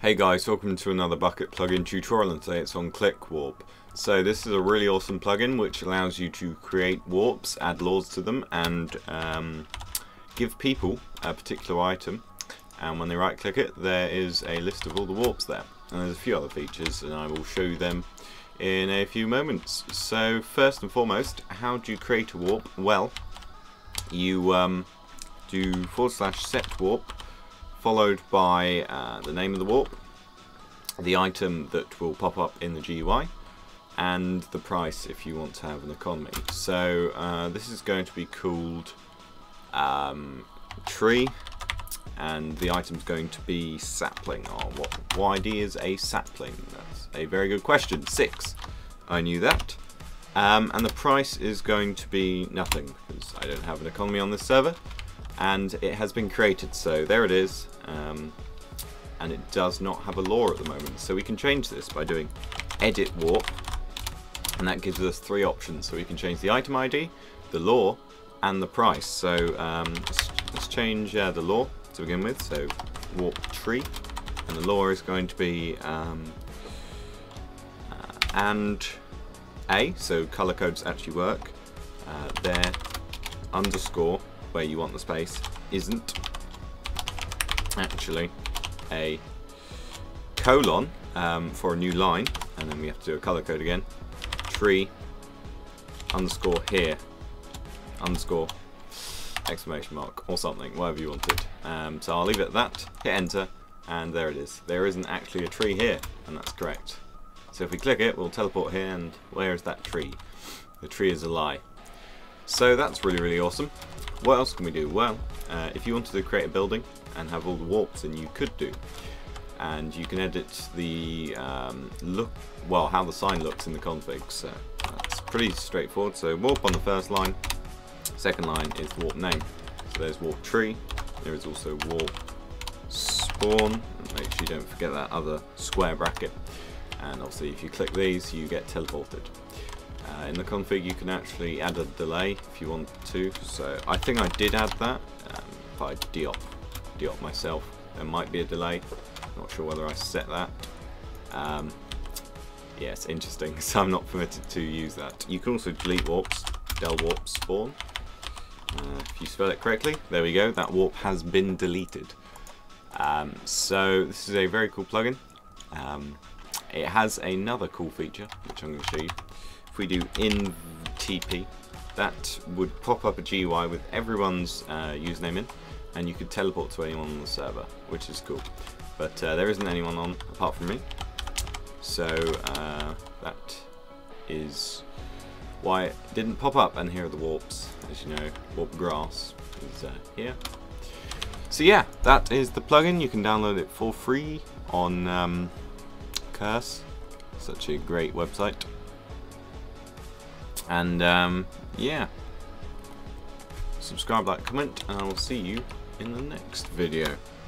Hey guys, welcome to another Bukkit plugin tutorial and today it's on Click Warp. So this is a really awesome plugin which allows you to create warps, add lores to them and um, give people a particular item and when they right click it there is a list of all the warps there and there's a few other features and I will show you them in a few moments. So first and foremost, how do you create a warp? Well, you um, do forward slash set warp followed by uh, the name of the warp, the item that will pop up in the GUI, and the price if you want to have an economy. So uh, this is going to be called um, tree, and the item is going to be sapling. Oh, what ID is a sapling? That's a very good question. Six. I knew that. Um, and the price is going to be nothing because I don't have an economy on this server and it has been created. So there it is um, and it does not have a lore at the moment. So we can change this by doing edit warp and that gives us three options. So we can change the item ID the lore and the price. So um, let's, let's, change uh, the lore to begin with. So warp tree and the lore is going to be um, uh, and a so color codes actually work uh, there underscore where you want the space isn't actually a colon um, for a new line. And then we have to do a color code again. Tree underscore here underscore exclamation mark or something whatever you wanted. Um, so I'll leave it at that hit enter and there it is. There isn't actually a tree here and that's correct. So if we click it we'll teleport here and where is that tree? The tree is a lie. So that's really really awesome what else can we do? Well, uh, if you wanted to create a building and have all the warps, then you could do. And you can edit the um, look, well, how the sign looks in the config. So that's pretty straightforward. So warp on the first line. Second line is warp name. So there's warp tree. There is also warp spawn. Make sure you don't forget that other square bracket. And obviously, if you click these, you get teleported. Uh, in the config you can actually add a delay if you want to, so I think I did add that, um, if I deop, deop myself, there might be a delay, not sure whether I set that. Um, yeah, it's interesting, so I'm not permitted to use that. You can also delete warps, del warp spawn. Uh, if you spell it correctly, there we go, that warp has been deleted. Um, so this is a very cool plugin. Um, it has another cool feature, which I'm going to show you we do in TP, that would pop up a GUI with everyone's uh, username in, and you could teleport to anyone on the server, which is cool. But uh, there isn't anyone on apart from me, so uh, that is why it didn't pop up. And here are the warps, as you know, warp grass is uh, here. So yeah, that is the plugin. You can download it for free on um, Curse, such a great website. And um, yeah, subscribe, like, comment, and I will see you in the next video.